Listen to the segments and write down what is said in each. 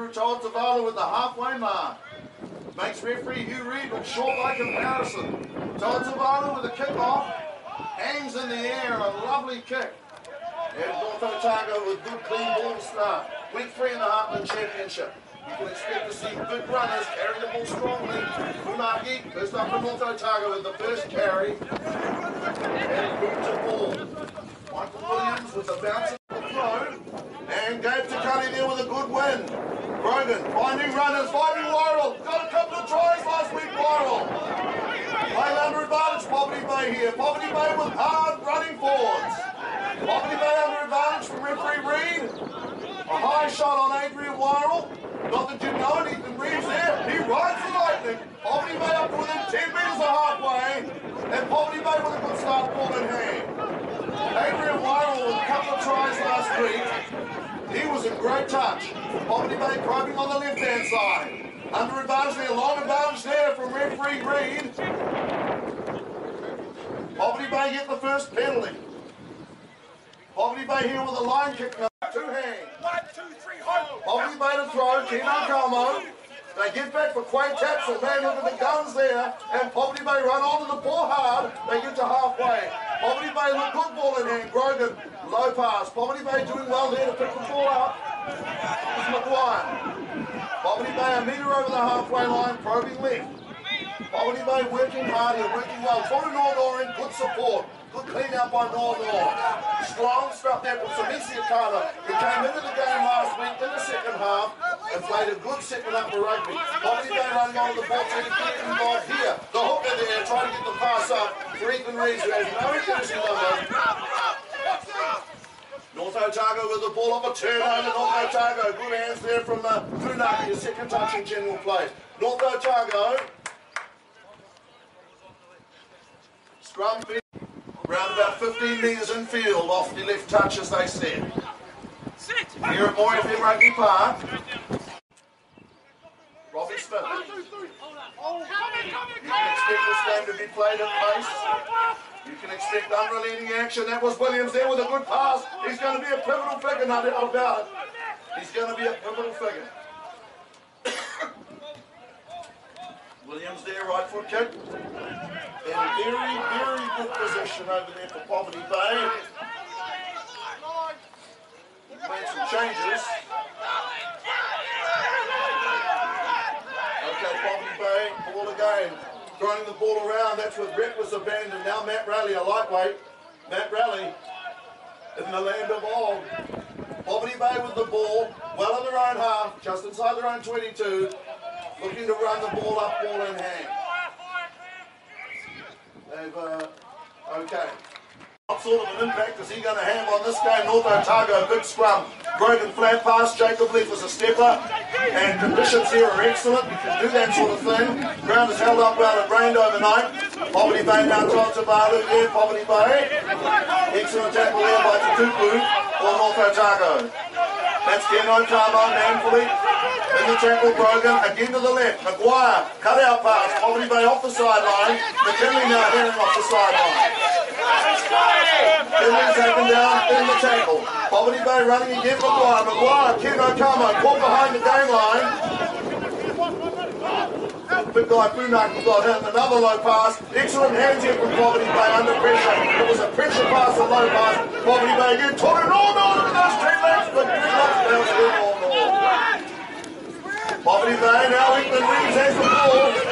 Andrew Todd with the halfway mark. Makes referee Hugh Reid look short by comparison. Tauatevalu with a kick off. Hangs in the air, a lovely kick. And North Otago with good clean ball start. Week three in the Heartland Championship. You can expect to see good runners carry the ball strongly. Funaki goes up for North Otago with the first carry. And good to ball. Michael Williams with the bounce of the throw. And gave to there with a good win. Grogan finding runners, finding Laurel. Got a couple of tries last week. High under advantage, Poverty Bay here. Poverty Bay with hard running forwards. Poverty Bay under advantage from referee Reid. A high shot on Adrian Wirral. Not that you know Ethan Reeves there. He rides the lightning. Poverty Bay up to within 10 metres of halfway. And Poverty Bay with a good start ball in hand. Adrian Wirral with a couple of tries last week. He was in great touch. Poverty Bay probing on the left-hand side. Under advantage there, long advantage there from referee Reid. Poverty Bay get the first penalty. Poverty Bay here with a line kick. Two hands. One, two, three, hold. Poverty Bay to throw. Keno Como. They get back for Quay Tapson. Man, at the guns there. And Poverty Bay run onto the ball hard. They get to halfway. Poverty Bay look good ball in hand. Grogan, low pass. Poverty Bay doing well there to pick the ball up. It's McGuire. Poverty Bay a metre over the halfway line, probing left. Poverty Bay working hard here, working well. Tony Nordor in good support. Good clean out by Nordor. Strong stuff there from Samisi Akana, who came into the game last week in the second half and played a good second up for rugby. Poverty Bay running on the ball, to get involved here. The hooker there, trying to get the pass up for Ethan Reeves, who has no interest in number. North Otago with the ball off a turnover. North Otago, good hands there from uh, Funaki, his second touch in general play. North Otago. Scrum around about 15 metres in field off the left touch as they said. Here at FM Rugby Park. Robbie Smith. You can expect this game to be played at pace. You can expect unrelenting action. That was Williams there with a good pass. He's going to be a pivotal figure, no doubt about it. He's going to be a pivotal figure. Williams there, right foot kick. In very, very good position over there for Poverty Bay. Made some changes. Okay, Poverty Bay, Throwing the ball around, that's with Rep was abandoned. Now Matt Raleigh, a lightweight. Matt Raleigh in the land of Og. Poverty Bay with the ball, well in their own half, just inside their own 22. Looking to run the ball up, ball in hand. They've, uh, okay. What sort of an impact is he going to have on this game? North Otago, big scrum. Broken flat pass. Jacob Leaf was a stepper. And conditions here are excellent. Do that sort of thing. Ground is held up well. It rained overnight. Poverty Bay now John Tavalu there. Poverty Bay. Excellent tackle there by Tutupu for North Otago. That's Keno Tama manfully. In the tackle, Grogan again to the left. Maguire, cut out pass. Poverty Bay off the sideline. McKinley now heading off the sideline. Finley taken down in the tackle. Poverty Bay running again for Maguire. Maguire, Keno Kamo, caught behind the game line. Big guy Funaki got him. Another low pass. Excellent hands here from Poverty Bay under pressure. It was a pressure pass, a low pass. Poverty Bay again. Took it all on with those two legs, but three legs bounced in all Poverty Bay now England Reeves has the ball. Reeves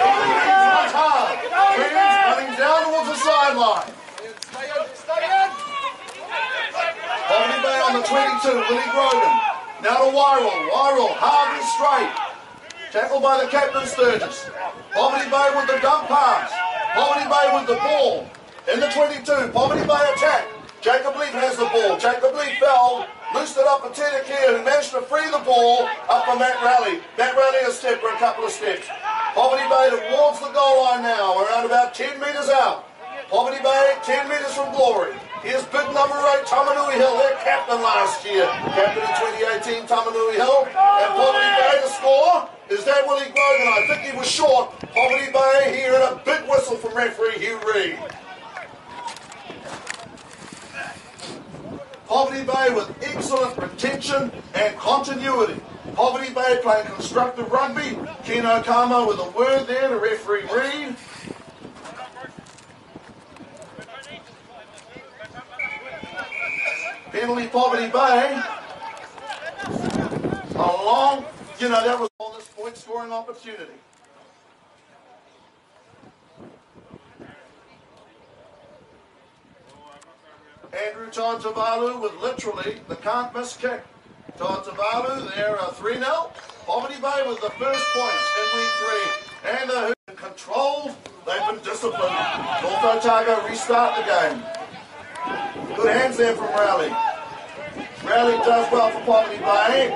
runs hard. Reeves running down towards the sideline. Poverty Bay on the 22, Willie Grogan. Now to Wirral. Wirral, hard and straight. Tackled by the captain Sturgis. Poverty Bay with the dump pass. Poverty Bay with the ball. In the 22, Poverty Bay attack. Jacob Leaf has the ball. Jacob Leaf fell, loosed it up for Tina Kerr, who managed to free the ball up for Matt Raleigh. Matt Raleigh a step for a couple of steps. Poverty Bay towards the goal line now, around about 10 metres out. Poverty Bay, 10 metres from glory. Here's big number eight, Tamanui Hill, their captain last year. Captain in 2018, Tamanui Hill. And Poverty Bay to score. Is that Willie Grogan? I think he was short. Poverty Bay here and a big whistle from referee Hugh Reid. Poverty Bay with excellent retention and continuity. Poverty Bay playing constructive rugby. Keno Kamo with a word there to referee Reed. Penalty Poverty Bay. A long, you know, that was all this point scoring opportunity. Andrew Tauatevalu with literally the can't miss kick. Tauatevalu, they're uh, 3 0. Poverty Bay with the first points in week three. And they're controlled. They've been disciplined. North Otago restart the game. Good hands there from Rowley. Rowley does well for Poverty Bay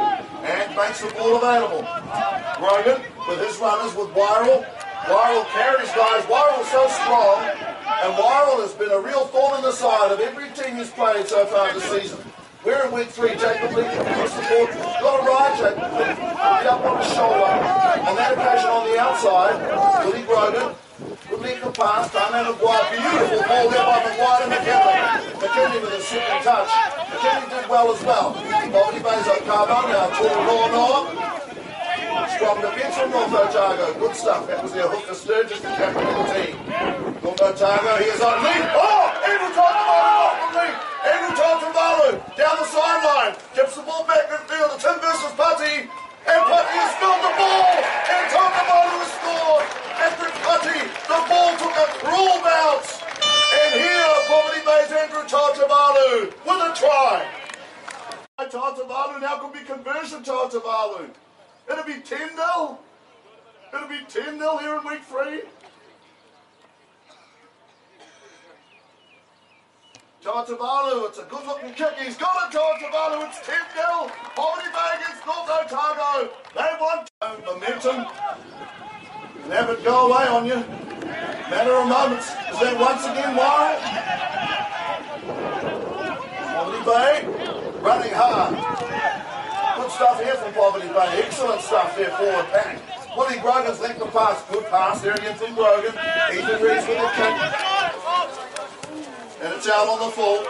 and makes the ball available. Grogan with his runners with Wirral. Wirral carries guys. Wirral's so strong, and Wirral has been a real thorn in the side of every team he's played so far this season. We're in week three. Jacob Lee from support. Got a ride, Jacob. Up on his shoulder. On that occasion on the outside, Willie Grogan. The pass. Dana Maguire. Beautiful ball there by Maguire to McKinley. McKinley with a second touch. McKinley did well as well. Bobby Bay's on Carbo now. Tall Law Noah. Strong defence from North Otago. Good stuff. That was their hooker Sturgis, the captain of the team. North Otago, here's on lead. Oh! Andrew Tauatevalu off the. Andrew Tauatevalu down the sideline. Gives the ball back in field. The Tim versus Putty. And Putty has spilled the ball. And Tauatevalu has scored. Putty, the ball took a cruel bounce. And here, Poverty Bay's Andrew Tauatevalu with a try. Tauatevalu now could be conversion Tauatevalu. It'll be 10 0. It'll be 10 0 here in week three. Tauatevalu, it's a good looking kick. He's got it, Tauatevalu. It's 10 0. Poverty Bay against North Otago. They want momentum. Can have it go away on you. Matter of moments. Is that once again why? Poverty Bay running hard. Good stuff here from Poverty Bay. Excellent stuff there forward pack. Willie Grogan's length of pass. Good pass there again from Grogan. Ethan Reeves with the kick. And it's out on the full.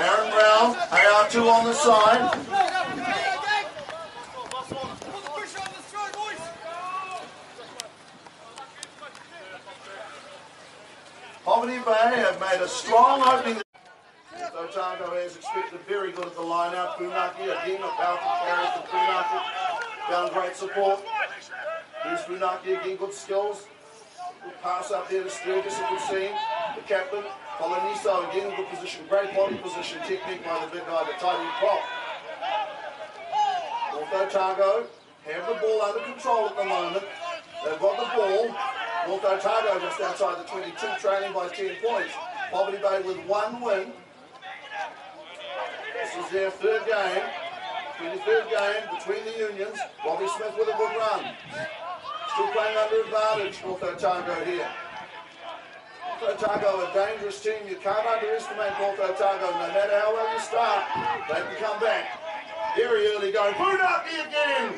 Aaron Brown, AR2 on the side. Poverty Bay have made a strong opening. Otago is expected very good at the line out. Funaki again, a powerful carry from Funaki. Down great support. Here's Funaki again, good skills. Good pass up there to Sturgis, it would seem. The captain, Poloniso again in good position. Great body position technique by the big guy, the tidy prop. North Otago have the ball under control at the moment. They've got the ball. North Otago just outside the 22, trailing by 10 points. Poverty Bay with one win. This is their third game, 23rd game between the unions. Robbie Smith with a good run. Still playing under advantage, North Otago here. North Otago, a dangerous team. You can't underestimate North Otago. No matter how well you start, they can come back. Very early going. Funaki again!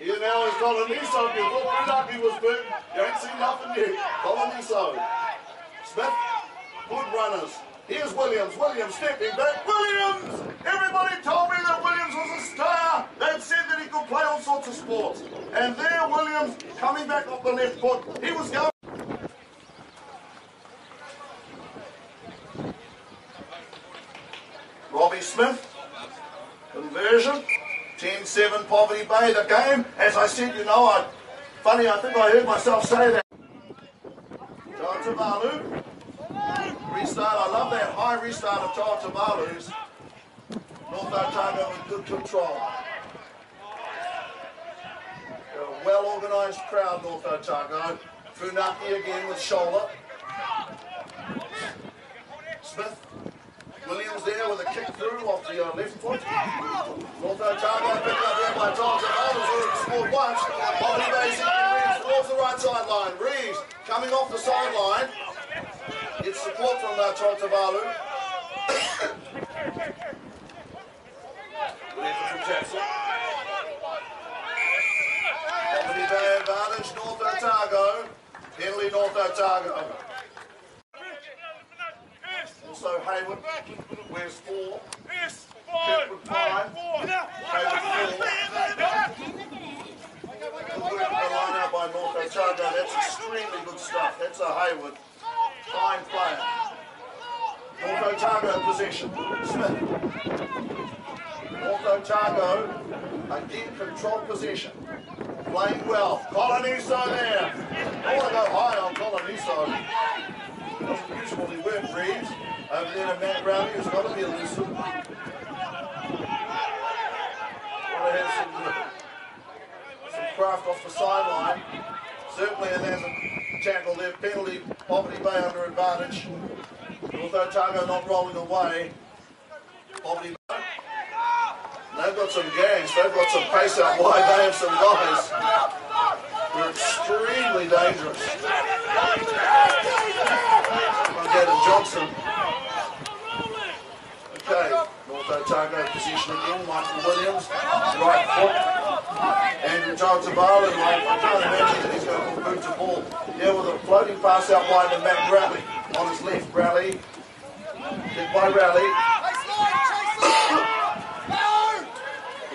Here now is Coloniso. Before he was big, you ain't seen nothing yet. Coloniso. Smith, good runners. Here's Williams. Williams stepping back. Williams! Everybody told me that Williams was a star. They'd said that he could play all sorts of sports. And there Williams coming back off the left foot. He was going. Robbie Smith. Conversion. 10-7 Poverty Bay. The game, as I said, you know, I, funny, I think I heard myself say that. John Tavalu. Restart. I love that high restart of Tauatevalu's. North Otago with good control. A well-organised crowd, North Otago. Funaki again with shoulder. Smith. Williams there with a kick through off the uh, left foot. North Otago picked up there by Tavalu's already scored once. Poverty Bay Reeves towards the right sideline. Reeves coming off the sideline. Gets support from uh, Tauatevalu. Good effort from Jackson. Poverty Bay advantage, North Otago. Penalty, North Otago. Also Hayward, wears four. With five. Good work in line out by North Otago. That's extremely good stuff. That's a Hayward. Fine player. North Otago possession. Smith. North Otago again control possession. Playing well. Coloniso there. I want to go high on Coloniso. Doesn't usually work, Reeves. Over there to Matt Rowley, who's got to be elusive. To have some, uh, some craft off the sideline. Certainly, and there's a tackle there. Penalty, Poverty Bay under advantage. North Otago not rolling away. Poverty Bay. They've got some gangs. They've got some pace out wide. They have some guys. They're extremely dangerous. I'll Johnson. Okay, Otago position again. Michael Williams, right foot. Andrew Tawtabara, right. I can't imagine that he's going to boot the ball. Yeah, with a floating pass out wide to Matt Bradley on his left. Bradley. Hit by Raleigh.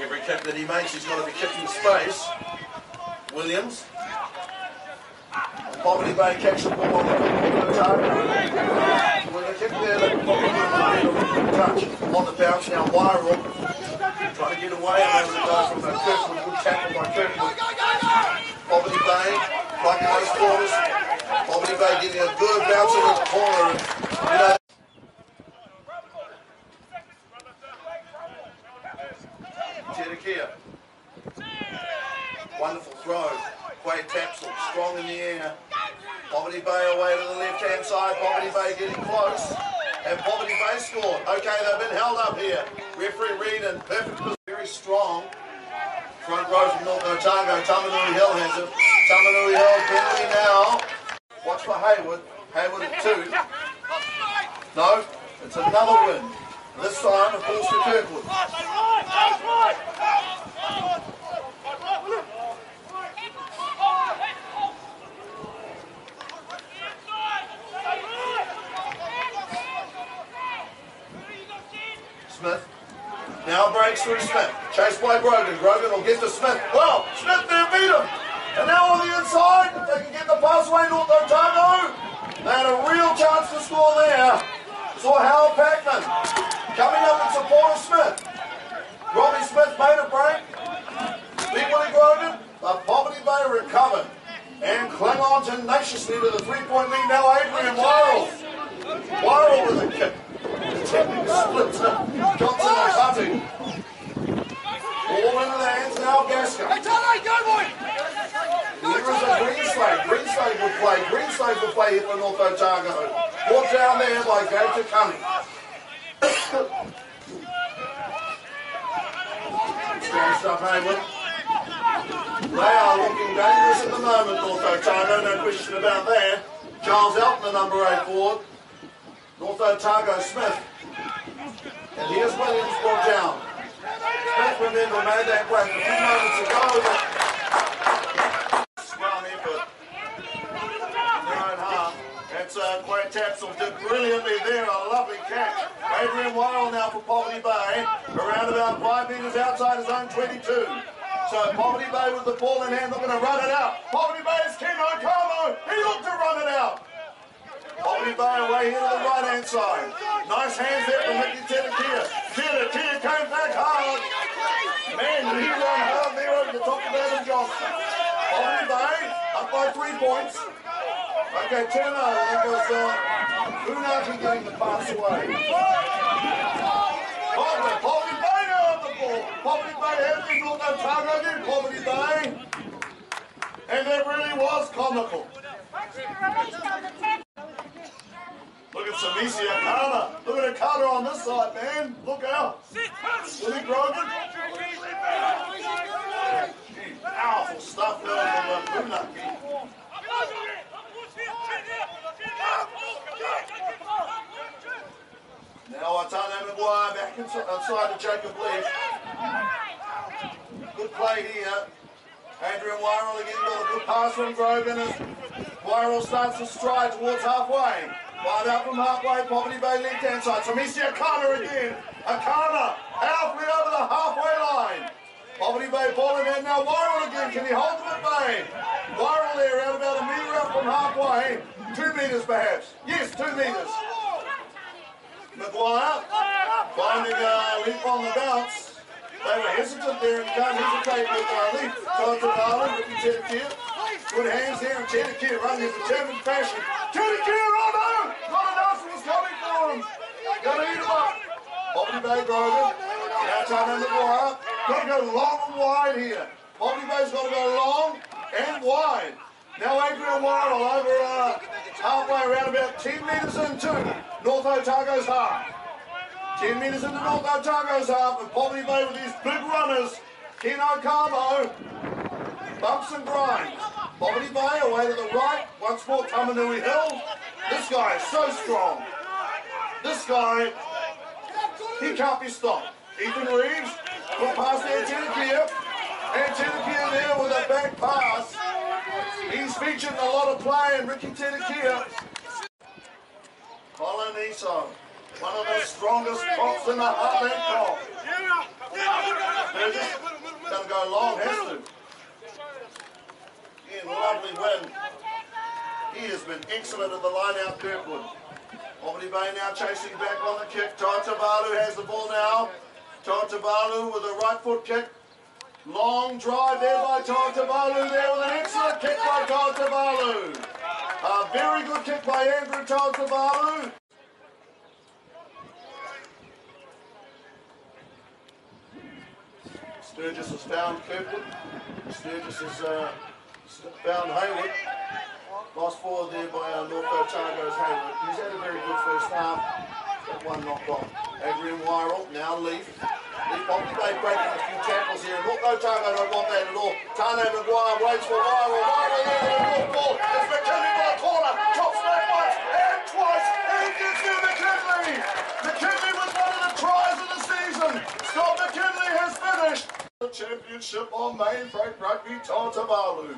Every kick that he makes, he's got to be kicking in space. Williams. Poverty Bay catch the ball on the target. With a kick there, they probably a touch on the bounce now. Wyral trying to get away, and a guy from the Kirkwood. Good tackle by Kirkwood. Poverty Bay plugging those corners. Poverty Bay getting a good bounce in the corner. You know, Tedekea. Wonderful throw. Quade Tapsell, strong in the air. Poverty Bay away to the left-hand side. Poverty Bay getting close. And Poverty Bay scored. Okay, they've been held up here. Referee Reed and perfect. Very strong. Front row from North Otago. Tamanui Hill has it. Tamanui Hill penalty now. Watch for Hayward. Hayward at two. No, it's another win. This time, of course, to Kirkwood. Smith. Now breaks through Smith. Chased by Grogan. Grogan will get to Smith. Well, Smith there beat him. And now on the inside, they can get the pass away. North Otago. They had a real chance to score there. Saw Hal Packman. Coming up in support of Smith. Robbie Smith made a break. Beat Willie Grogan. The Poverty Bay recovered and clung on tenaciously to the three-point lead. Now Adrian Wyral. Wyral with a kick. Tipping splitter. Johnson and cutting. Ball in the hands now Gaskin. Hey, Tony, go boy! Here is a Greenslade. Greenslade will play. Greenslade will play for North Otago. Brought down there by Gator Cunning. Strong stuff, Hayward. They are looking dangerous at the moment, North Otago, no question about that. Charles Elton, the number eight forward. North Otago Smith. And here's Williams brought down. Smith, remember, made that break a few moments ago. uh, Quay Tapsell did brilliantly there, a lovely catch. Adrian Wild now for Poverty Bay, around about five metres outside his own 22. So Poverty Bay with the ball in hand looking to run it out. Poverty Bay is Ken O'Connor, he looked to run it out. Poverty Bay away here to the right hand side. Nice hands there from Mickey Tedekea. Tedekea came back hard. Man, he ran hard there over the top of Adam Johnson. Poverty Bay up by three points. Okay, turn over. There goes uh, Unagi getting the pass away. Poverty Bay now on the ball. Poverty Bay has been looked at targeted. Poverty Bay. And that really was comical. Look at Samisi Akana. Look at Akana on this side, man. Look out. Willie Grogan. Powerful stuff there from Unagi. Now Atana Maguire back inside to Jacob Leaf. Good play here. Adrian Wyral again got a good pass from Grogan Wyral starts to stride towards halfway. Wide out from halfway, Poverty Bay left hand side. Tamisi Akana again. Akana Powerfully over the halfway line. Poverty Bay ball in there now. Wirral again. Can he hold them at bay? Wirral there out about a metre out from halfway. Two metres perhaps. Yes, two metres. Maguire finding a leap on the bounce. They were hesitant there and can't hesitate with uh, leap. Tauatevalu, Ricky Tedekir. Good hands there and Tedekir running his determined fashion. Tedekir, oh no! Not enough was coming for him. Gonna eat him up. Poverty Bay Grogan. Now Tana Maguire. Got to go long and wide here. Poverty Bay's got to go long and wide. Now Adrian Wirral over uh, halfway around about 10 metres into North Otago's half. 10 metres into North Otago's half and Poverty Bay with these big runners. Keno Carmo bumps and grinds. Poverty Bay away to the right. Once more Tamanui Hill. This guy is so strong. This guy, he can't be stopped. Ethan Reeves put past Antinakia. Antinakia there with a back pass. He's featured a lot of play and Ricky Tedekia. Colin Iso, one of the strongest props in the Heartland crop. Burgess, gonna go long, has to. Lovely win. He has been excellent at the line out Kirkwood. Albany Bay now chasing back on the kick. Tauatevalu has the ball now. Tauatevalu with a right foot kick. Long drive there by Tauatevalu there with an excellent kick by Tauatevalu. A very good kick by Andrew Tauatevalu. Sturgis has found Kirkwood. Sturgis has uh, found Hayward. Lost forward there by uh, North Otago's Hayward. He's had a very good first half. Got one knocked off. Adrian Wirral, now Leaf. Leaf Poverty Bay breaking a few tackles here. North Otago don't want that at all. Tane Maguire waits for Wirral. Wirral there a good ball. It's McKinley by the corner. Chops back once and twice. And gets there McKinley. McKinley was one of the tries of the season. Scott McKinley has finished. The championship on Main Freight Rugby Tauatevalu.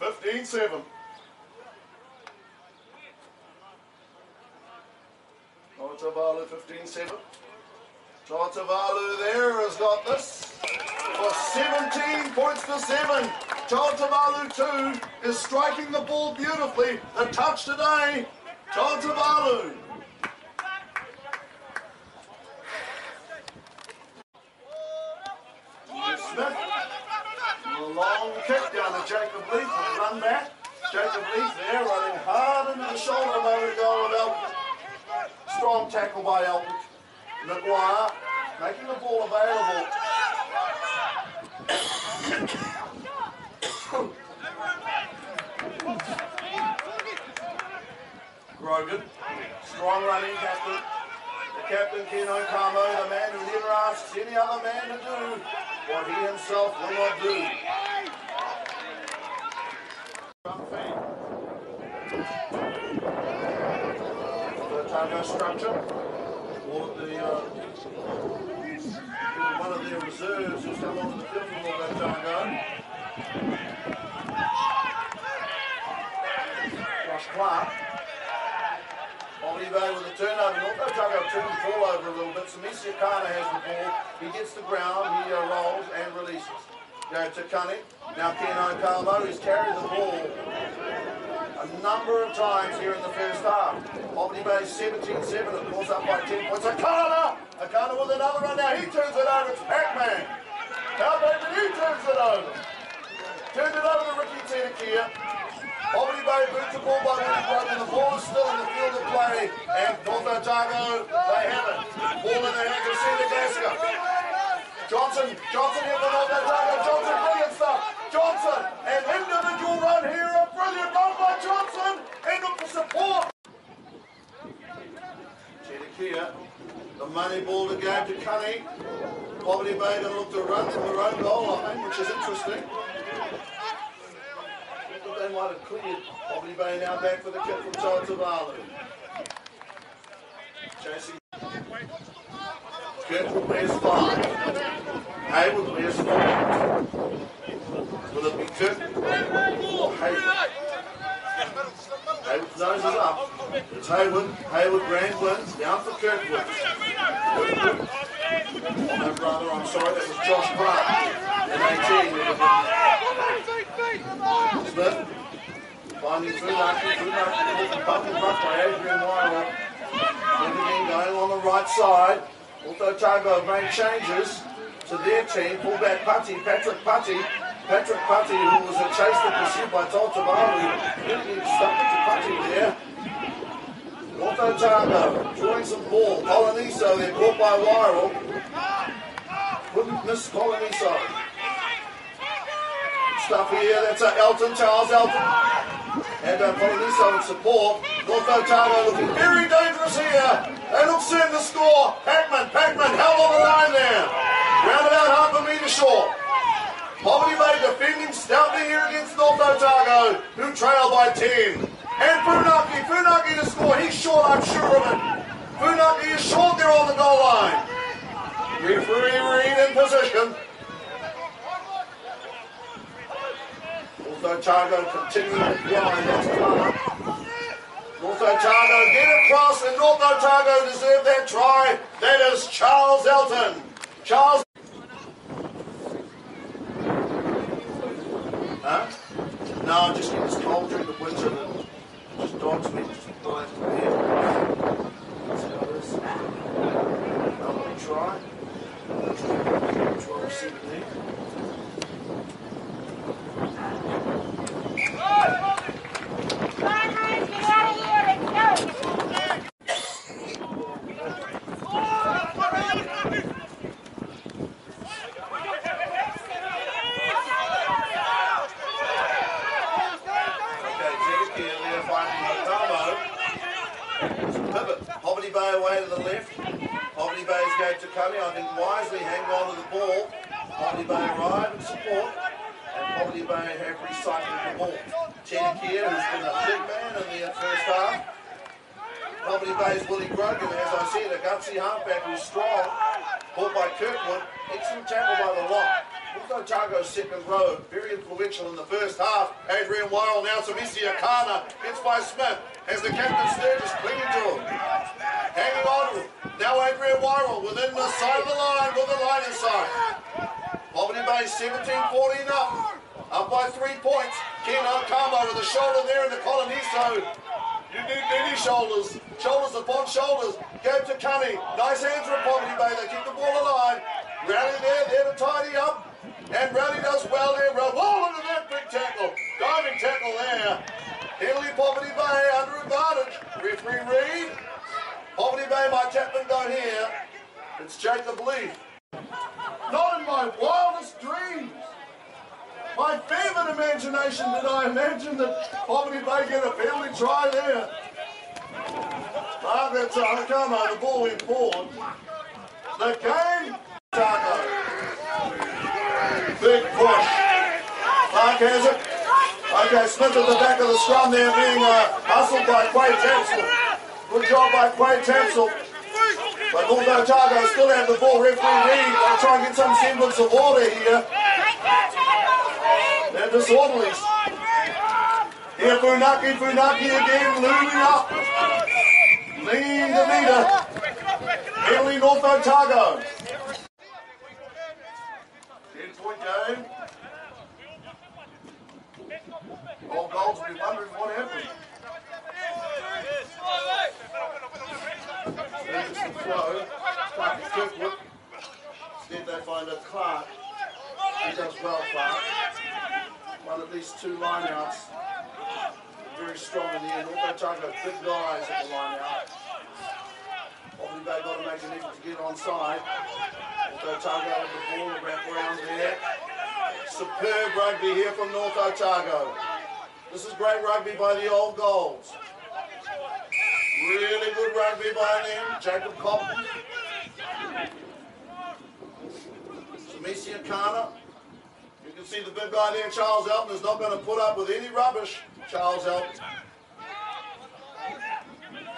15-7. Tauatevalu 15-7. Tauatevalu there has got this for 17 points to 7. Tauatevalu 2 is striking the ball beautifully. The touch today. Tauatevalu. Smith. A long kick down to Jacob Leaf. Run back. Jacob Leaf there running hard into the shoulder moment goal of Elton. Strong tackle by Elton. Maguire making the ball available. Grogan, strong running captain. The captain, Keno Kamo, the man who never asks any other man to do what he himself will not do. Otago structure. All of the uh, one of their reserves who's come onto the field from Otago. Josh Clark. Oliver with a turnover. North Otago turned the ball over a little bit. Akana has the ball. He gets the ground. He uh, rolls and releases. Go to Cunning. Now Keno Calmo. He's carried the ball a number of times here in the first half. Albany Bay 17-7, it pulls up by 10 points. Akana! Akana with another run now. He turns it over. It's Pac-Man. How he turns it over? Turned it over to Ricky Tedekia. The ball by Willie Grogan. The ball still in the field of play. And North Otago, they have it. Ball in the hands of Cedar Gasca. Johnson, Johnson here for North Otago. Johnson, brilliant stuff. Johnson, an individual run here. A brilliant run by Johnson. And look for support. Tedekia, the money ball to go to Cunny. Poverty Bay to look to run in their own goal line, which is interesting. They might have cleared Poverty Bay now back for the kick from Tauatevalu. Chasing. Kirkwood wears five. Hayward wears five. Will it be Kirk or Hayward? Hayward's nose is up. It's Hayward. Hayward grand wins. Down for Kirkwood. rather, I'm sorry, that was Josh Clark in 18. Smith finding Funaki, Funaki, bumping buff by Adrian. Again going on the right side. Otago made changes to their team. Fullback Putty, Patrick Putty. Patrick Putty, who was a chased and pursued by Tauatevalu. Really stuck to Putty there. Otago drawing some ball. Coloniso, they're caught by Wyral. Couldn't miss Coloniso. Stuff here, that's uh, Elton, Charles Elton. And uh, Coloniso in support. North Otago looking very dangerous here. They look soon to score. Packman, Packman held on the line there. Round about half a metre short. Poverty Bay defending stoutly here against North Otago, who trail by 10. And Funaki, Funaki to score. He's short, I'm sure of it. Funaki is short there on the goal line. Referee Reed in position. North Otago continue to grind. North Otago get across, and North Otago deserve that try. That is Charles Elton. Charles. Huh? No, I just get this cold during the winter and just dogs me. Just go after the air. Let's go this. Another try. 12 17. Bay away to the left. Hobbity Bay's going to come in. I've wisely hanging on to the ball. Hobbity Bay arrive and support. And Poverty Bay have recycled the ball. Tenakia, who's been a big man in the first half. Poverty Bay's Willie Grogan, as I said, a gutsy halfback who's strong. Caught by Kirkwood. Excellent tackle by the lock. Otago's second row, very influential in the first half. Adrian Weil now to Missy Akana. Gets by Smith as the captain Sturgis clinging to him. Hanging on. Now Adrian Weil within the side of the line with the line inside. Poverty Bay 17-14 up. Up by three points. Ken Okama with the shoulder there in the Coloniso. You need many shoulders. Shoulders upon shoulders. Go to Cunny. Nice hands from Poverty Bay. They keep the ball alive. Rally there, there to tidy up. And Rowley does well there. Oh, look at that big tackle. Diving tackle there. Henley Poverty Bay under advantage. Referee Reed. Poverty Bay might Chapman go here. It's Jacob Leaf. Not in my wildest dreams. My vivid imagination did I imagine that Poverty Bay get a penalty try there. Ah, that's on, the ball went forward. The game, Taco. Big push. Clark has it. Okay, Smith at the back of the scrum there being uh, hustled by Quay Tamsel. Good job by Quay Tamsel. But North Otago still have the ball. Referee Reed will try and get some semblance of order here. Disorderlies. Here Funaki, Funaki again, looming up. Lean the leader. Henley North Otago. point game. All goals will be wondering what happened. Instead they find Clark. He does well, Clark. Won at least two lineouts. Very strong in the end. Also target big guys at the lineout. Obviously they've got to make an effort to get on side. Otago with the ball, wrap around there. Superb rugby here from North Otago. This is great rugby by the old Golds. Really good rugby by them. Jacob Cotton. Samisia Kana. See the big guy there, Charles Elton, is not going to put up with any rubbish. Charles Elton.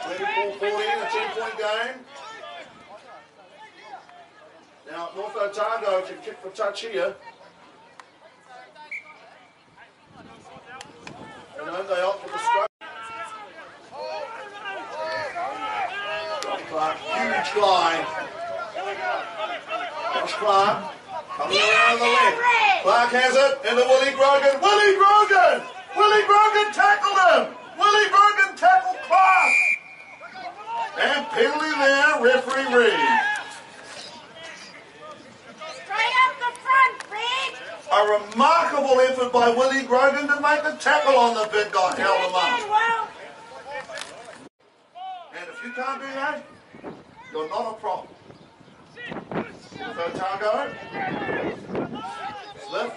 24-14, a 10-point game. Now, North Otago can kick for touch here. And then they opt for the stroke. Clark, huge line. Josh Clark has it into Willie Grogan. Willie Grogan! Willie Grogan tackled him! Willie Grogan tackled Clark! And penalty there, referee Reed. Straight up the front, Reed. A remarkable effort by Willie Grogan to make the tackle on the big guy, held him up. And if you can't do that, you're not a problem. So Targo. Smith.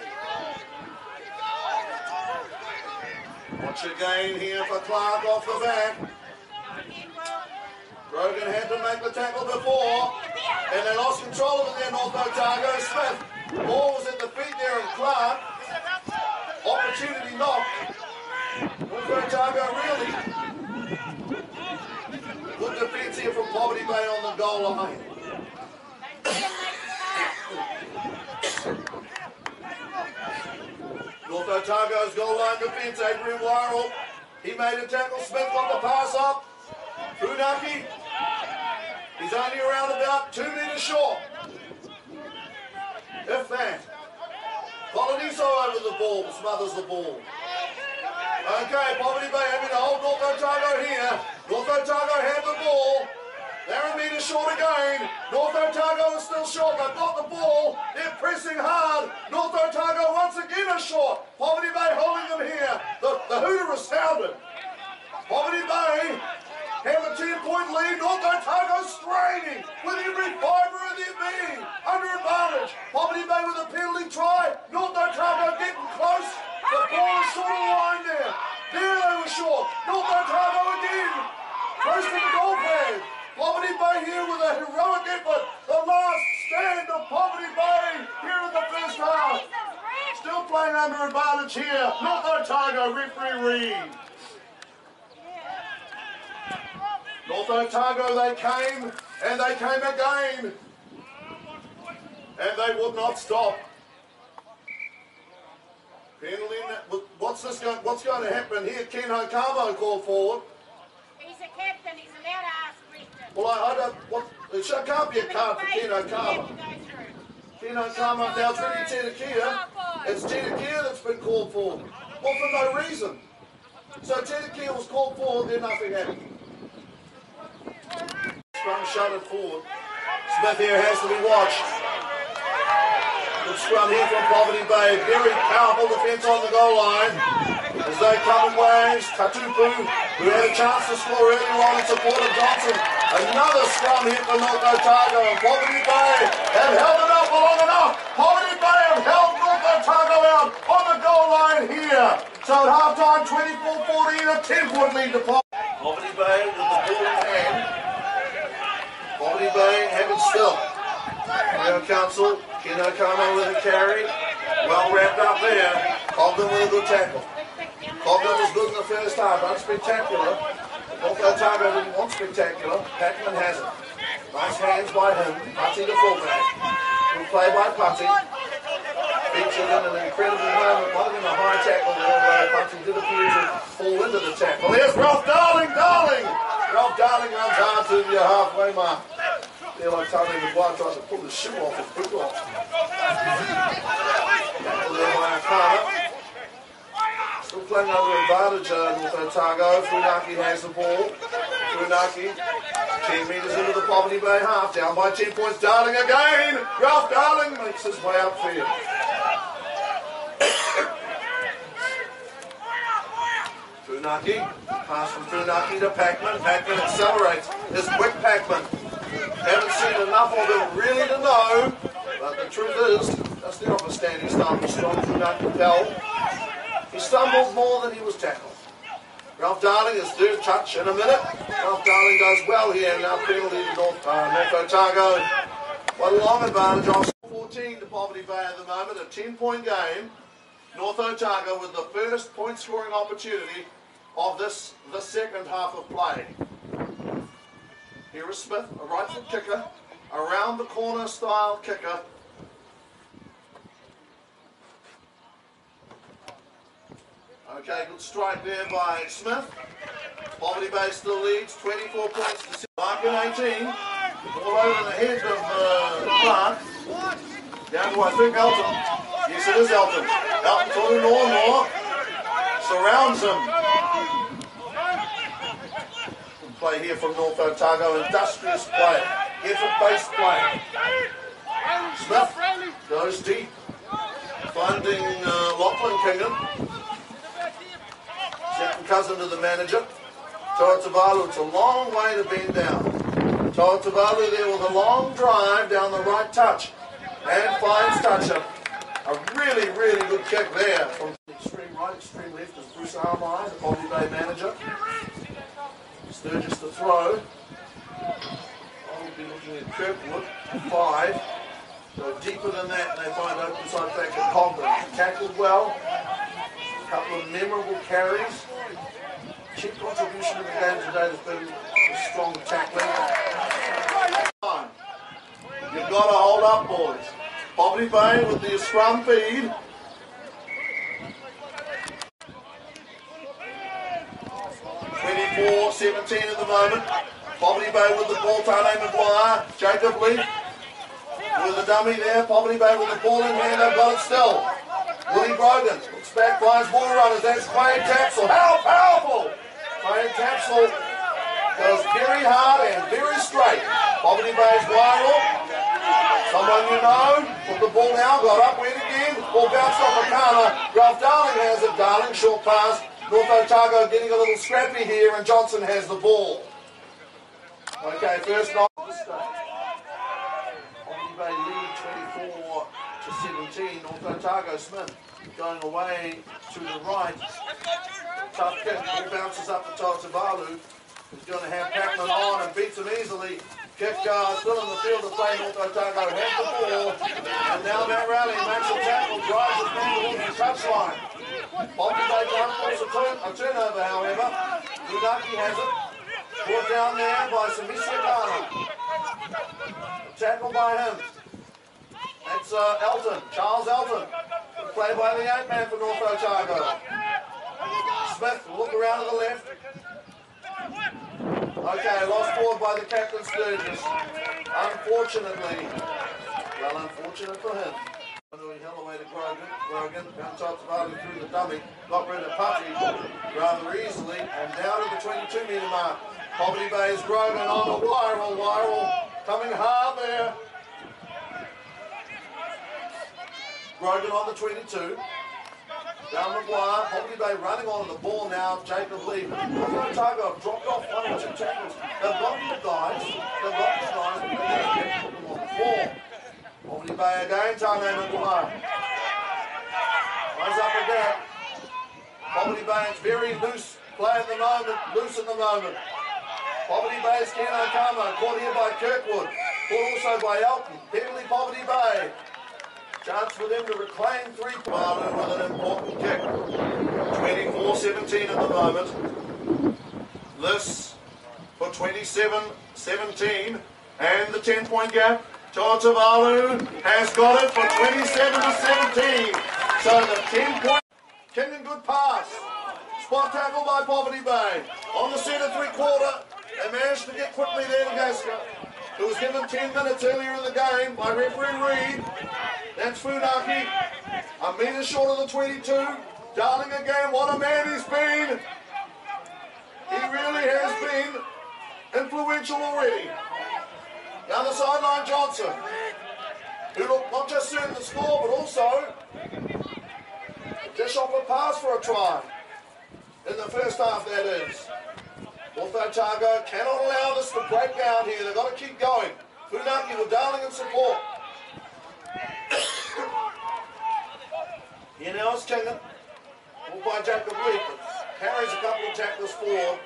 Watch again here for Clark off the back. Grogan had to make the tackle before, and they lost control of it there, North Otago. Smith. Ball was at the feet there of Clark. Opportunity knock. North Otago really Good defense here from Poverty Bay on the goal line. North Otago's goal line defense, Adrian Worrell. He made a tackle. Smith got the pass up. Funaki. He's only around about two metres short. If that. Poloniso over the ball, smothers the ball. Okay, Poverty Bay having to hold North Otago here. North Otago have the ball. They're a metre short again. North Otago is still short. They've got the ball. They're pressing hard. North Otago once again is short. Poverty Bay holding them here. The, the hooter is sounded. Poverty Bay have a 10 point lead. North Otago straining with every fibre of their being. Under advantage. Poverty Bay with a penalty try. North Otago getting close. The ball is short of the line there. There they were short. North Otago again. Close to the goal pad. Poverty Bay here with a heroic effort. The last stand of Poverty Bay here in the first half. Still playing under advantage here. North Otago, referee Reed. North Otago, they came and they came again. And they would not stop. Penalty. What's this going? What's going to happen here? Ken Hokamo called forward. He's a captain. He's allowed to ask. Well, I, I don't. What? It should- can't be a card for Ken Hokamo. Ken Hokamo now it's really Tina Kia. It's Tina Kia that's been called for. Well, for no reason. So Tina Kia was called forward, then nothing happened. Scrum shuttered forward. Smith here has to be watched. Good scrum here from Poverty Bay. Very powerful defence on the goal line. As they come in waves, Tatupu, who had a chance to score early on in support of Johnson. Another scrum hit for North Otago. And Poverty Bay have held it up for long enough. Poverty Bay have held North Otago out on the goal line here. So at halftime, 24-14, a 10-point lead to Poverty. Poverty Bay with the ball in hand. Poverty Bay have it still. Mayo Council, Kino Kamo with a carry. Well wrapped up there. Cogden with a good tackle. Cogden was good in the first half, unspectacular. North Otago didn't want spectacular. Packman has it. Nice hands by him. Putty the fullback. Good play by Putty. Featured in an incredible moment. Have been a high tackle there, where Putty did appear to fall into the tackle. Here's Ralph Darling, Darling! Ralph Darling runs hard to the halfway mark. Feel like Tony McGuire tries to pull the shoe off his boot off. Tackle there by Akana. Still playing under uh, North Otago. Funaki has the ball. Funaki, 10 metres into the Poverty Bay half, down by 10 points. Darling again. Ralph Darling makes his way upfield. Funaki, pass from Funaki to Packman. Packman accelerates. It's quick Packman. Haven't seen enough of him really to know, but the truth is, that's the a standing start. Strong Funaki fell. He stumbled more than he was tackled. Ralph Darling is due touch in a minute. Ralph Darling does well here. Now penalty to North, uh, North Otago. What a long advantage of 14 to Poverty Bay at the moment. A 10 point game. North Otago with the first point scoring opportunity of this the second half of play. Here is Smith, a right foot kicker, around the corner style kicker. Okay, good strike there by Smith. Poverty Bay still leads, 24 points to six. Mark in 18. All over the head of uh, Clark. Down to I think Elton. Yes, it is Elton. Elton to Nornor. Surrounds him. Play here from North Otago. Industrious play. Effort-based play. Smith goes deep. Finding uh, Lachlan Kingham. Cousin to the manager. Toa it's a long way to bend down. Toa there with a long drive down the right touch. And finds toucher. A really, really good kick there from extreme right, extreme left is Bruce Armine, the Bobby Bay manager. Sturgis to throw. I'll be looking at Kirkwood, five. Go deeper than that, and they find open side back at Cogden. Tackled well. Couple of memorable carries. Chief contribution to the game today has been a strong tackling. You've got to hold up, boys. Bobby Bay with the scrum feed. Twenty-four, 17 at the moment. Bobby Bay with the ball, Tane McGuire, Jacob Lee with the dummy there. Bobby Bay with the ball in hand, they've got it still. Willie Grogan looks back, finds ball runners. That's Clay Tapsel. How powerful! Clay Tapsel goes very hard and very straight. Bobby Bay's viral. Someone you know, put the ball now, got up, went again, ball bounced off a corner. Ralph Darling has it, Darling, short pass. North Otago getting a little scrappy here, and Johnson has the ball. Okay, first knock at the stage. Bobby Bay lead 24 to 17. North Otago Smith going away to the right. Tough kick, ball bounces up to Tauatevalu. He's going to have Packman on and beats him easily. Kick uh, still in the field to play. North Otago has the ball. And now Matt Rowley makes a tackle, drives his man towards the touchline. Bobby Bay force a, turn, a turnover, however. Funaki has it. Brought down there by Samisi Akana. Tackle by him. That's uh, Elton, Charles Elton. played by the eight man for North Otago. Smith look around to the left. Okay, lost forward by the captain Sturgis. Unfortunately, well, unfortunate for him. Doing to Grogan. Grogan comes up to through the dummy. Got rid of Putty rather easily. And down to the 22 metre mark. Poverty Bay's Grogan on the viral. Viral coming hard there. Grogan on the 22. Down McGuire, Poverty Bay running onto the ball now. Jacob Lee. Otago have dropped off one or two tackles. They've got the guys. They've got the guys. But they can't put them on the floor. Poverty Bay again. Tane McGuire. Eyes up again. Poverty Bay is very loose play at the moment. Loose at the moment. Poverty Bay's Ken Okama. Caught here by Kirkwood. Caught also by Elton. Heavily Poverty Bay. Chance for them to reclaim three Barlow with an important kick. 24-17 at the moment. This for 27-17 and the 10-point gap. Tauatevalu has got it for 27 to 17. So the 10-point Kenyon good pass. Spot tackle by Poverty Bay. On the centre three-quarter. They managed to get quickly there to Gasca. It was given 10 minutes earlier in the game by referee Reed. That's Funaki. A metre short of the 22. Darling again, what a man he's been. He really has been influential already. Now the sideline, Johnson. Who looked not just in the score, but also dish off a pass for a try. In the first half, that is. North Otago cannot allow this to break down here. They've got to keep going. Funaki with Darling in support. Here now is Kingham. Ball by Jacob Lee. Carries a couple of tackles forward.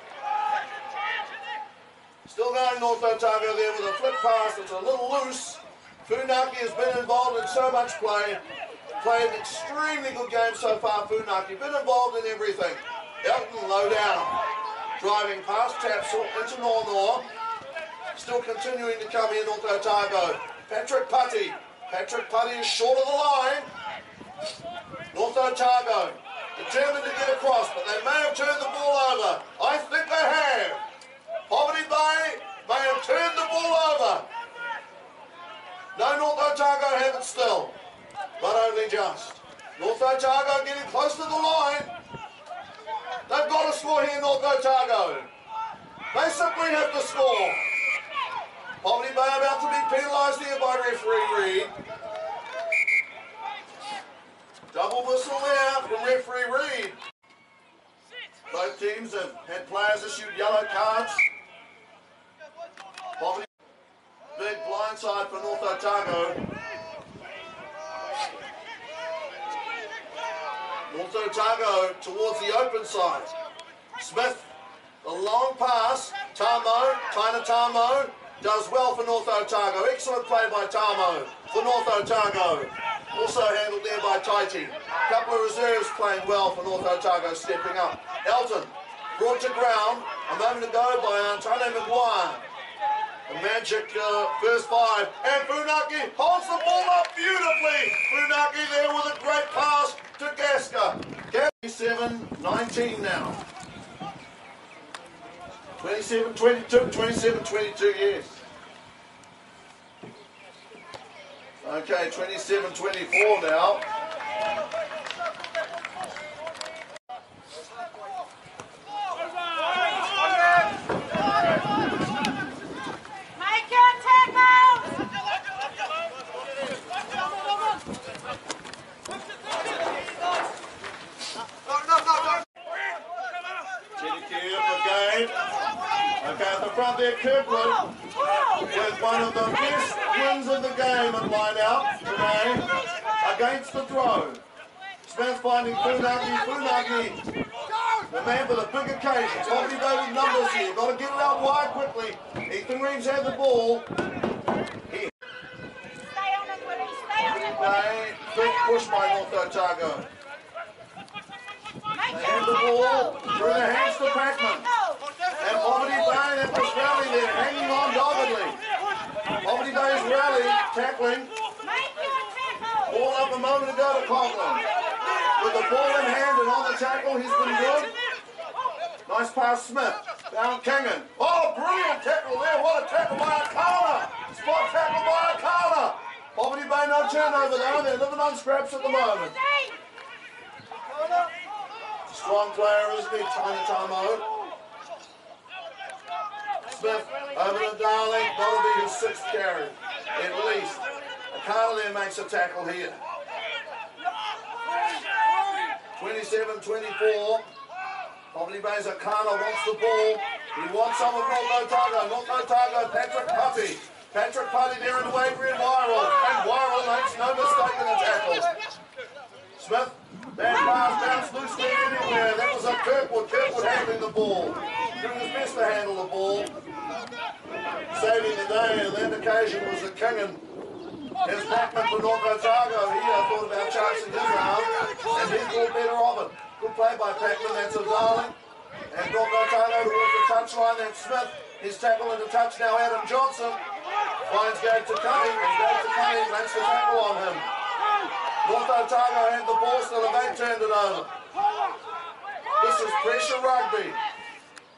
Still going North Otago there with a flip pass that's a little loose. Funaki has been involved in so much play. Played an extremely good game so far, Funaki. Been involved in everything. Elton low down. Driving past Tapsel into Nornor. Still continuing to come here, North Otago. Patrick Putty. Patrick Putty is short of the line. North Otago determined to get across, but they may have turned the ball over. I think they have. Poverty Bay may have turned the ball over. No North Otago have it still, but only just. North Otago getting close to the line. They've got to score here, in North Otago. They simply have to score. Poverty Bay about to be penalised here by referee Reid. Double whistle there from referee Reid. Both teams have had players issued yellow cards. Poverty, big blindside for North Otago. North Otago towards the open side. Smith, the long pass. Tamo, Taina Tamo, does well for North Otago. Excellent play by Tamo for North Otago. Also handled there by Taiti. Couple of reserves playing well for North Otago, stepping up. Elton brought to ground a moment ago by Antonio Maguire. The magic uh, first five. And Funaki holds the ball up beautifully. Funaki there with a great. 27-19 now. 27-22, 27-22, yes. Okay, 27-24 now. Make your tackles! Teddy again. Okay, at the front there, Kirkwood with one of the best wins of the game at line out today against the throw. Smith finding Funaki, Funaki, the man for the Bay with numbers here. Got to get it out wide quickly. Ethan Reeves had the ball. He Stay on it, Willie. Stay on it, Bay, Willie. big push by North Otago. Make They your hand the ball tackle. through the hands to Make your Packman. tackle. And Poverty Bay, that was rally there, hanging on doggedly. Poverty Bay's rally, tackling. Make your tackle. Ball up a moment ago to Conklin. With the ball in hand and on the tackle, he's been good. Pass, Smith. Down Kingan. Oh, brilliant tackle there. What a tackle by Akala. Spot tackle by Akala. Poverty Bay no turnover though. They're living on scraps at the moment. Strong player, isn't he? Tiny Tamo. Smith over to Darling. That'll be his sixth carry, at least. Akala there makes a tackle here. 27-24. Bay's Akana wants the ball. He wants some of North Otago. North Otago, Patrick Putty. Patrick Putty there in the way for Viral. And Viral makes no mistake in the tackle. Smith, that pass bounced loosely anywhere. That was a Kirkwood. Kirkwood handling the ball. Doing his best to handle the ball. Saving the day, and that occasion was a Kingan. Here's Packman for North Otago. He uh, thought about charging his arm, and he thought better of it. Good play by Packman. That's darling. And North Otago towards the touchline. That's Smith. His tackle the touch now. Adam Johnson finds Gabe Takani, and Gabe Takani makes the tackle on him. North Otago had the ball still, and they turned it over. This is pressure rugby.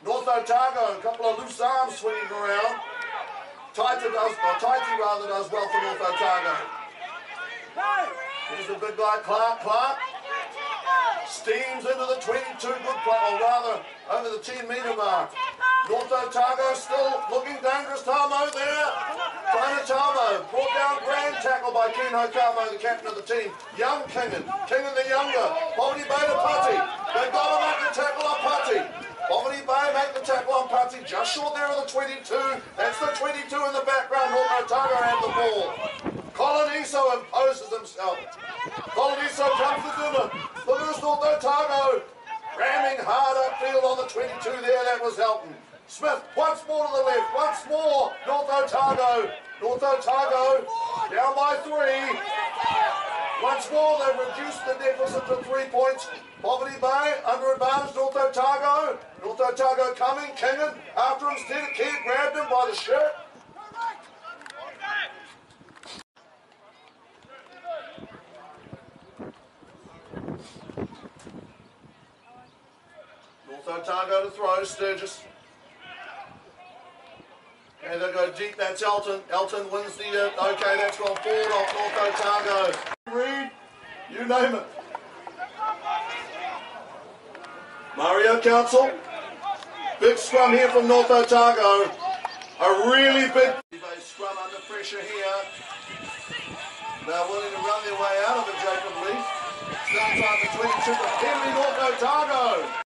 North Otago, a couple of loose arms swinging around. Taita does, or Taiti rather, does well for North Otago. Here's the big guy, Clark. Clark steams into the 22, good play, or rather, over the 10 metre mark. North Otago still looking dangerous. Tamo there. Taina Tamo brought down grand tackle by Ken Hokamo, the captain of the team. Young Kingan, Kingan the younger. Poverty Bay to Putty. They've got to make the tackle on Putty. Poverty Bay make the tackle on Putty, just short there of the 22. That's the 22 in the background. North Otago have the ball. Coloniso imposes himself. Coloniso comes to dinner. This North Otago. Ramming hard upfield on the 22 there. That was Elton. Smith once more to the left. Once more. North Otago. North Otago down by three. Once more, they've reduced the deficit to three points. Poverty Bay under advantage. North Otago. North Otago coming. Kingan after him. Steady Key grabbed him by the shirt. So Targo to throw, Sturgis. And they go deep, that's Elton. Elton wins the, uh, okay, that's gone forward off North Otago. Reed, you name it. Mario Council. Big scrum here from North Otago. A really big scrum under pressure here. They're willing to run their way out of it, Jacob Lee. It's time for 22 Henry North Otago.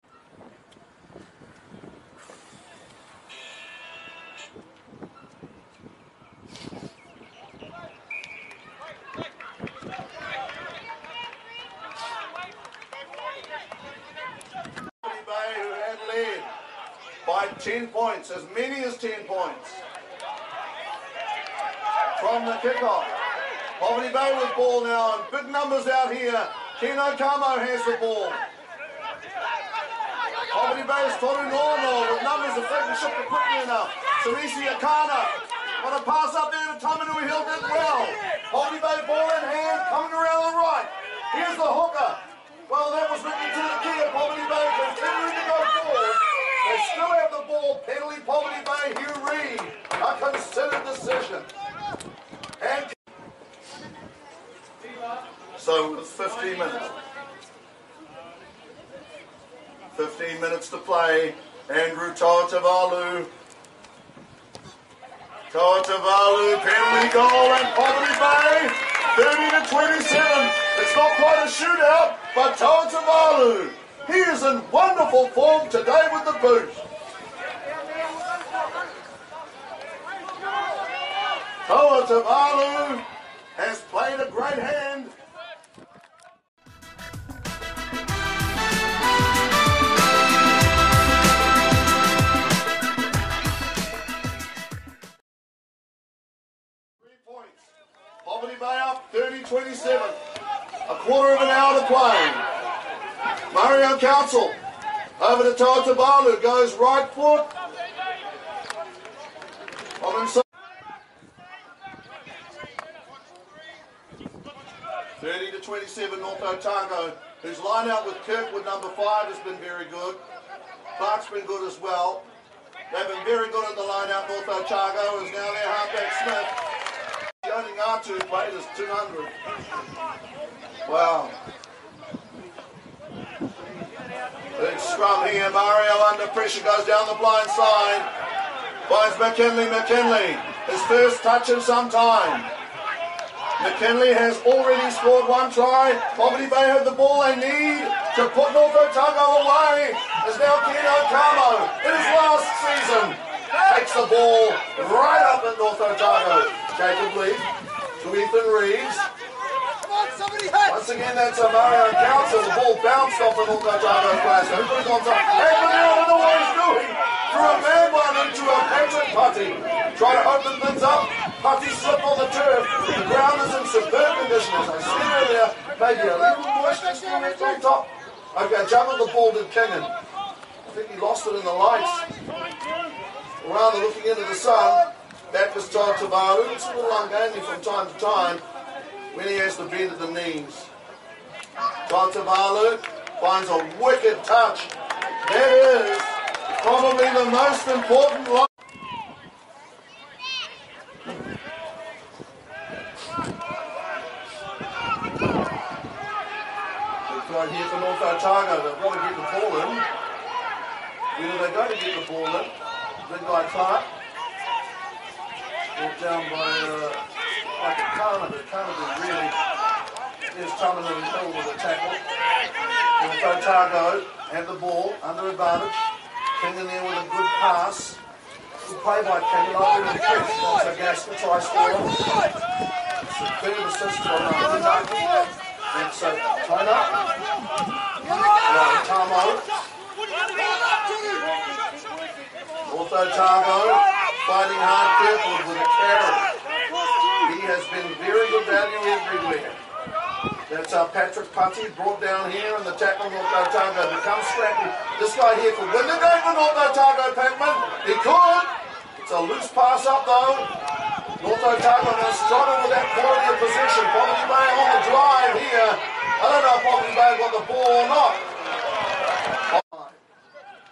By 10 points, as many as 10 points. From the kickoff. Poverty Bay with ball now, and big numbers out here. Ken Okamo has the ball. Poverty Bay is Toru Normal with numbers of Frank Shook quickly enough. Samisi Akana. Got a pass up there to Tamanui Hill did well. Poverty Bay ball in hand, coming around the right. Here's the hooker. Well, that was written to the key of Poverty Bay, continuing to. They still have the ball. Penalty Poverty Bay, Hugh Reed. A considered decision. And so with 15 minutes. 15 minutes to play. Andrew Tauatevalu. Tauatevalu, penalty goal and Poverty Bay, 30 to 27. It's not quite a shootout, but Tauatevalu, he is in wonderful form today with the boot. Tauatevalu has played a great hand. Poverty Bay up 30-27. A quarter of an hour to play. Mario Council over to Tauatevalu. Goes right foot. On himself. 30 to 27 North Otago, whose line out with Kirkwood number five has been very good. Clark's been good as well. They've been very good at the line out. North Otago is now their halfback Smith. The only Ngatu played is 200. Wow. Big scrum here. Mario under pressure goes down the blind side. Finds McKinley. McKinley. His first touch in some time. McKinley has already scored one try. Poverty Bay have the ball they need to put North Otago away. Is now Ken Okamo in his last season. Takes the ball right up at North Otago. Jacob Lee to Ethan Reeves. Once again, that's a Mario Council. The ball bounced off the North Otago player. So who's on top? Anthony, I don't know what he's doing. Threw a man one into a Patrick Putty. Try to open things up. Putty slipped on the turf. The ground is in superb condition. As I said earlier, maybe a little moisture still left on top. Okay, juggled the ball did Kingan. I think he lost it in the lights. Rather, looking into the sun. That was Tauatevalu. It's a little ungainly from time to time when he has to bend at the knees. Tauatevalu finds a wicked touch. That is probably the most important line. Throw here for North Otago. They've to get the ball in. Are they going to get the ball in? Big guy Clark. Brought down by uh, like a Kana did really. There's Tamanui Hill with a tackle. North Otago had the ball under advantage. King in there with a good pass. Good play by King. Like really quick. So Gasca tries scorer. Superb assist from uh, That's uh, Tona. Right, Tamo. North Otago fighting hard Kirkwood with a carrot. Has been very good value everywhere. That's uh, Patrick Putty brought down here and the tackle North Otago becomes scrappy. This guy here could win the game for North Otago, Pacman. He could. It's a loose pass up though. North Otago going to struggle with that quality of possession. Poverty Bay on the drive here. I don't know if Poverty Bay got the ball or not.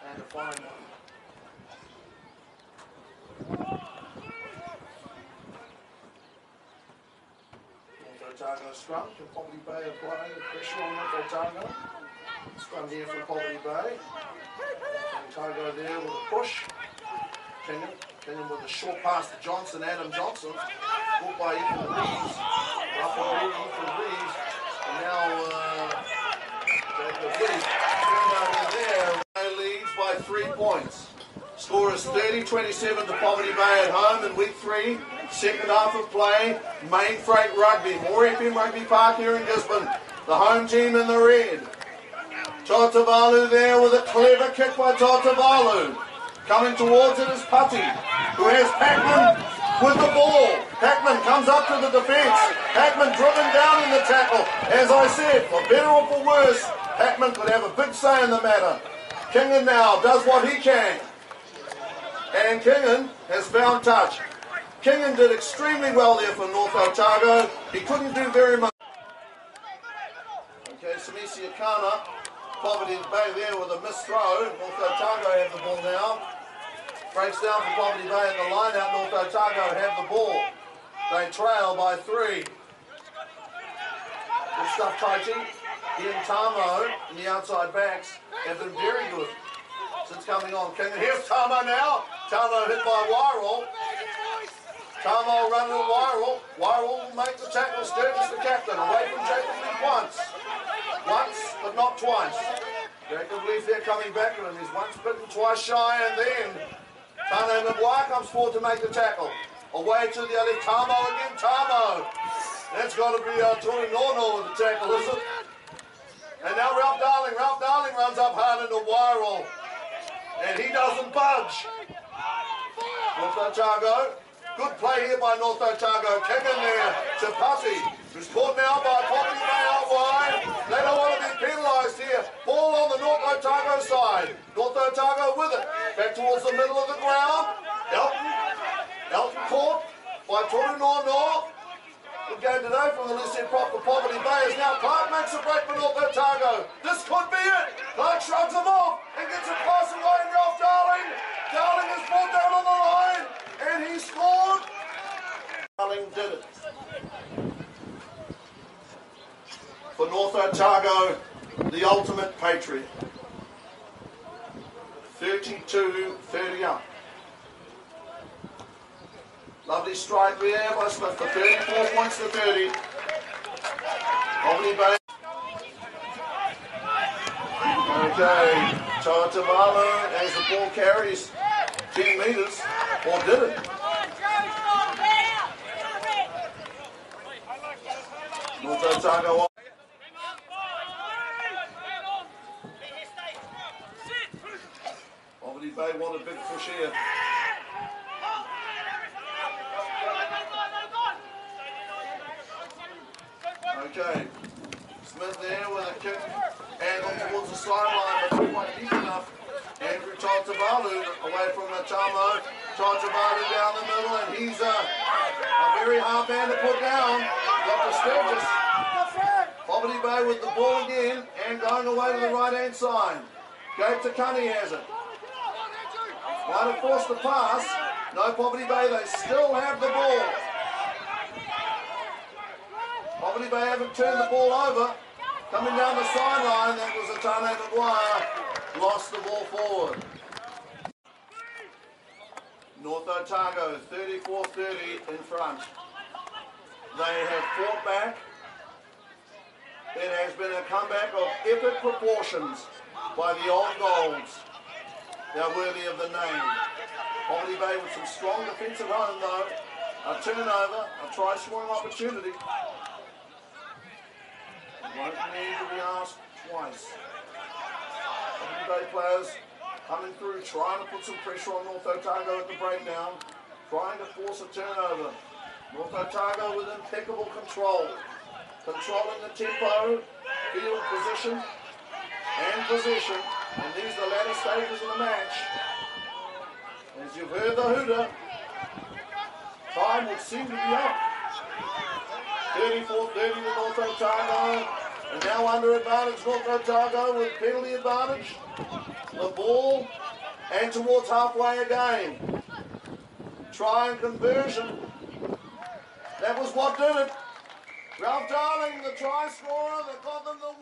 And fine one. North Otago scrum can probably Bay the pressure on North Otago. Scrum here from Poverty Bay. Togo there with a push. Kenyon. Kenyon with a short pass to Johnson, Adam Johnson. Caught by Ethan Reeves. Up and Reeves, Ethan Reeves. And now uh, Jacob Reeves. Turnover there. Bay leads by three points. Score is 30-27 to Poverty Bay at home in week three. Second half of play, Mainfreight Rugby. More FM Rugby Park here in Gisborne. The home team in the red. Tauatevalu there with a clever kick by Tauatevalu. Coming towards it is Putty, who has Packman with the ball. Packman comes up to the defence. Packman driven down in the tackle. As I said, for better or for worse, Packman could have a big say in the matter. Kingan now does what he can. And Kingan has found touch. Kingan did extremely well there for North Otago. He couldn't do very much. Okay, Samisi Akana, Poverty Bay there with a missed throw. North Otago have the ball now. Breaks down for Poverty Bay at the line out. North Otago have the ball. They trail by three. Good stuff, Taiji. He and Tamo in the outside backs have been very good since coming on. Here's Tamo now. Tamo hit by Wyrell. Tamo running at Wyrell. Wyrell will make the tackle. Sturgis the captain. Away from Jacob Leaf once. Once, but not twice. Jacob Leaf there coming back him. He's once bitten, twice shy, and then Tano Maguire comes forward to make the tackle. Away to the other. Tamo again. Tamo. That's got to be uh, Tony Norno with the tackle, is it? And now Ralph Darling. Ralph Darling runs up hard into Wyrell. And he doesn't budge. North Otago. Good play here by North Otago. Kevin in there to Putty. Who's caught now by Poverty Bay out wide. They don't want to be penalised here. Ball on the North Otago side. North Otago with it. Back towards the middle of the ground. Elton. Elton caught by Toru Nor Good game today from the Lucien Prop for Poverty Bay as now Clark makes a break for North Otago. This could be it. Clark shrugs him off and gets a pass away and Ralph Darling. Darling is brought down on the line and he scored. Darling did it. For North Otago, the ultimate patriot. 32-30 up. Lovely strike there by Smith for 34 points to 30. Albany Bay. Okay, Tauatevalu as the ball carries 10 metres, or did it? North Otago on. Albany Bay want a big push here. Okay. Smith there with a kick angle towards the sideline, but not quite deep enough. Andrew Tauatevalu away from Matamo. Tauatevalu down the middle, and he's a, a very hard man to put down. Dr. Sturgis. Poverty Bay with the ball again and going away to the right hand side. Gabe Takani has it. Might have forced the pass. No Poverty Bay, they still have the ball. Poverty Bay haven't turned the ball over. Coming down the sideline, that was a Atane Maguire. Lost the ball forward. North Otago, 34-30 in front. They have fought back. It has been a comeback of epic proportions by the old Golds. They're worthy of the name. Poverty Bay with some strong defence at home though. A turnover, a try scoring opportunity. Won't need to be asked twice. Poverty Bay players coming through, trying to put some pressure on North Otago at the breakdown, trying to force a turnover. North Otago with impeccable control, controlling the tempo, field position, and position. And these are the latter stages of the match. As you've heard the hooter, time would seem to be up. 34-30 to North Otago. And now under advantage North Otago with penalty advantage. The ball and towards halfway again. Try and conversion. That was what did it. Ralph Darling, the try scorer that got them the